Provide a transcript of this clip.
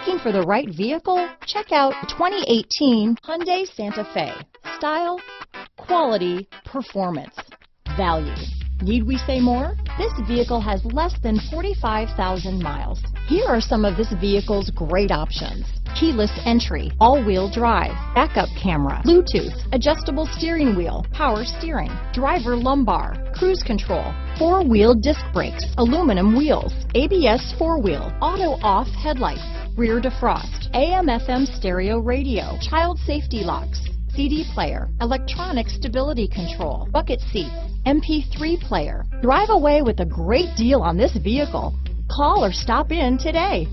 Looking for the right vehicle? Check out 2018 Hyundai Santa Fe. Style, quality, performance, value. Need we say more? This vehicle has less than 45,000 miles. Here are some of this vehicle's great options. Keyless entry, all-wheel drive, backup camera, Bluetooth, adjustable steering wheel, power steering, driver lumbar, cruise control, four-wheel disc brakes, aluminum wheels, ABS four-wheel, auto-off headlights, rear defrost, AM FM stereo radio, child safety locks, CD player, electronic stability control, bucket seats, MP3 player. Drive away with a great deal on this vehicle. Call or stop in today.